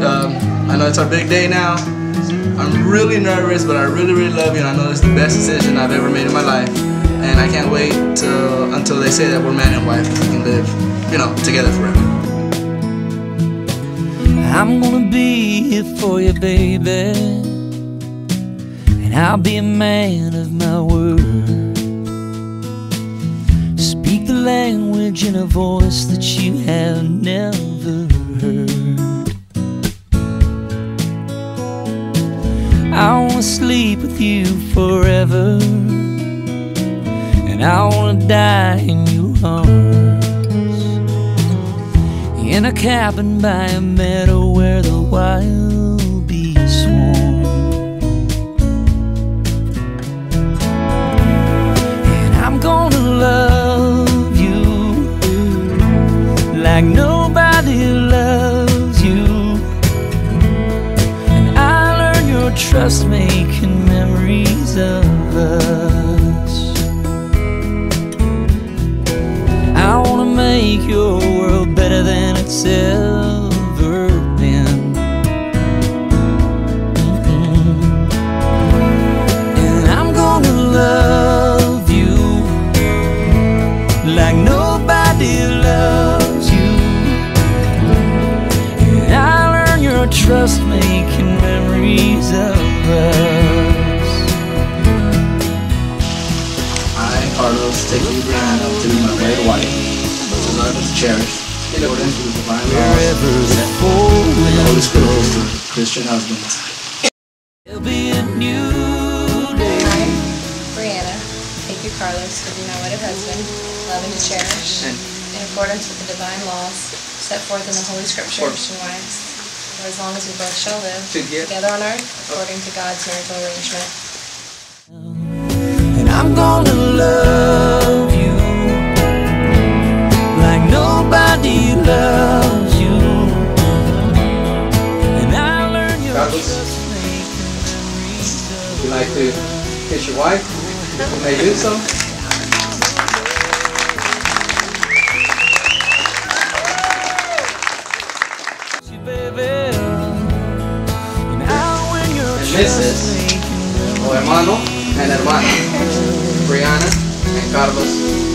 Um, I know it's our big day now. I'm really nervous, but I really, really love you, and I know it's the best decision I've ever made in my life. And I can't wait until they say that we're man and wife and we can live, you know, together forever. I'm gonna be here for you, baby. And I'll be a man of my word. Speak the language in a voice that you have never sleep with you forever. And I wanna die in your arms. In a cabin by a meadow where the wild make your world better than it's to love and cherish, in accordance with the divine laws Wherever the set four in the Holy winds Scriptures to Christian husbands. There'll be a new day. I, Brianna, take you, Carlos, to be my wedded husband, love and to cherish, And- in accordance with the divine laws set forth in the Holy Scriptures Course. and wives, for as long as we both shall live Together. together on earth, according to God's miracle arrangement. And I'm gonna love loves you. And I learn your Carlos. trust making memories Would you like to kiss your wife? You may do so. And I'll win your And trust Mrs. O hermano and hermana, Brianna and Carlos.